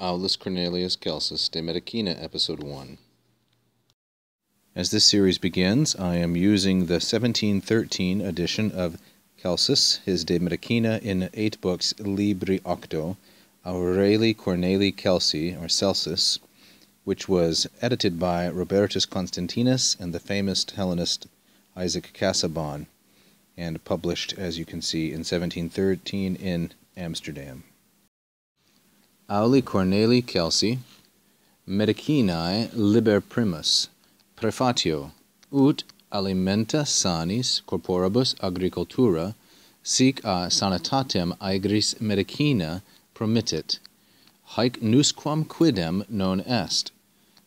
Aulus Cornelius Celsus de Medicina, Episode 1. As this series begins, I am using the 1713 edition of Celsus, his De Medicina, in eight books, Libri Octo, Aureli Corneli Celsi, or Celsus, which was edited by Robertus Constantinus and the famous Hellenist Isaac Casaubon, and published, as you can see, in 1713 in Amsterdam. Auli Cornelii Celsi, Medicinae Liber Primus, Prefatio, ut alimenta sanis corporibus agricultura, sic a sanitatem aegris medicina promittit, haec nusquam quidem non est,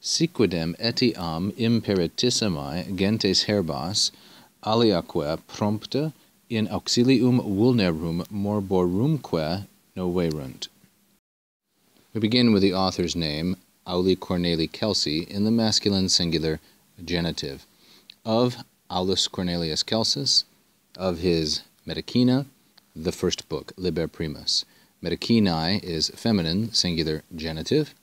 siquidem etiam imperitissimae gentes herbas, aliaque prompta in auxilium vulnerum morborumque noverunt. We begin with the author's name, Auli Corneli Celsi, in the masculine singular genitive. Of Aulus Cornelius Celsus, of his Medicina, the first book, Liber Primus. Medicinae is feminine singular genitive,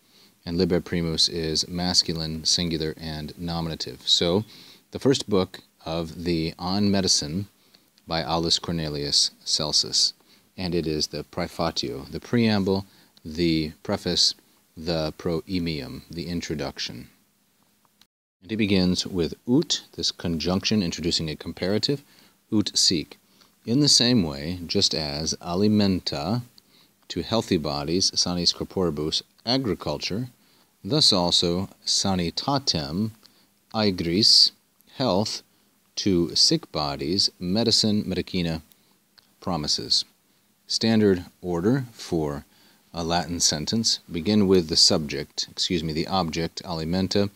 and Liber Primus is masculine singular and nominative. So, the first book of the On Medicine by Aulus Cornelius Celsus, and it is the Praefatio, the preamble the preface, the proemium, the introduction. And he begins with ut, this conjunction introducing a comparative, ut sic. In the same way, just as alimenta, to healthy bodies, sanis corporibus, agriculture, thus also sanitatem, aegris, health, to sick bodies, medicine, medicina, promises. Standard order for a Latin sentence. Begin with the subject, excuse me, the object, alimenta,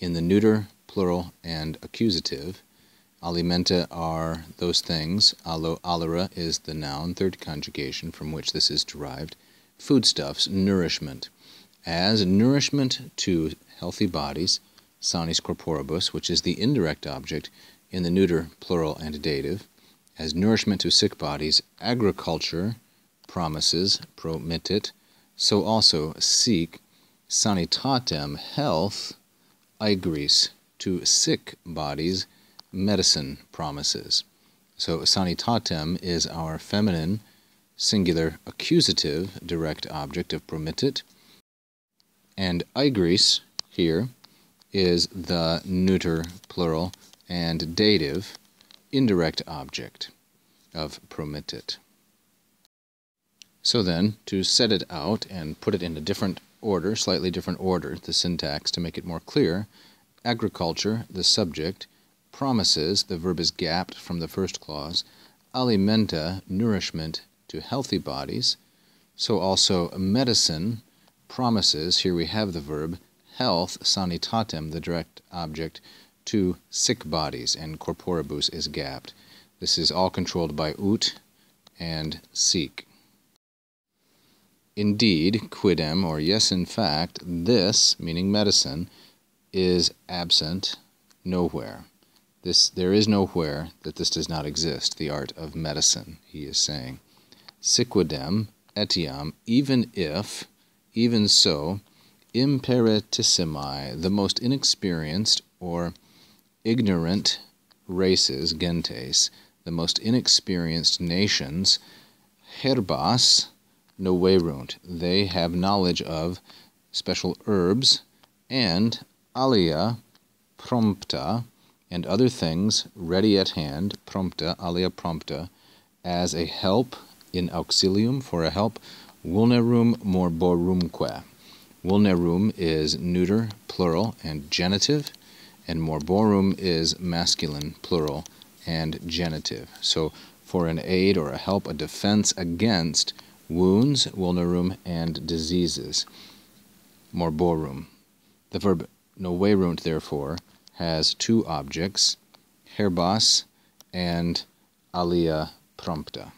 in the neuter, plural, and accusative. Alimenta are those things. Alo, alere is the noun, third conjugation from which this is derived. Foodstuffs, nourishment. As nourishment to healthy bodies, sanis corporibus, which is the indirect object in the neuter, plural, and dative. As nourishment to sick bodies, agriculture, promises, promittit, so also sic sanitatem health, aegris to sick bodies, medicine promises. So sanitatem is our feminine singular accusative direct object of promittit, and aegris here is the neuter plural and dative indirect object of promittit. So then, to set it out and put it in a different order, slightly different order, the syntax to make it more clear, agriculture, the subject, promises, the verb is gapped from the first clause, alimenta, nourishment to healthy bodies, so also medicine, promises, here we have the verb, health, sanitatem, the direct object, to sick bodies, and corporibus is gapped. This is all controlled by ut and sic. Indeed, quidem, or yes, in fact, this, meaning medicine, is absent nowhere. This, there is nowhere that this does not exist, the art of medicine, he is saying. Siquidem, etiam, even if, even so, imperitissimi, the most inexperienced or ignorant races, gentes, the most inexperienced nations, herbas, noverunt. They have knowledge of special herbs and alia prompta and other things ready at hand, prompta, alia prompta, as a help in auxilium, for a help, vulnerum morborumque. Vulnerum is neuter, plural, and genitive, and morborum is masculine, plural, and genitive. So for an aid or a help, a defense against wounds, vulnerum, and diseases. Morborum. The verb noverunt, therefore, has two objects, herbas and alia prompta.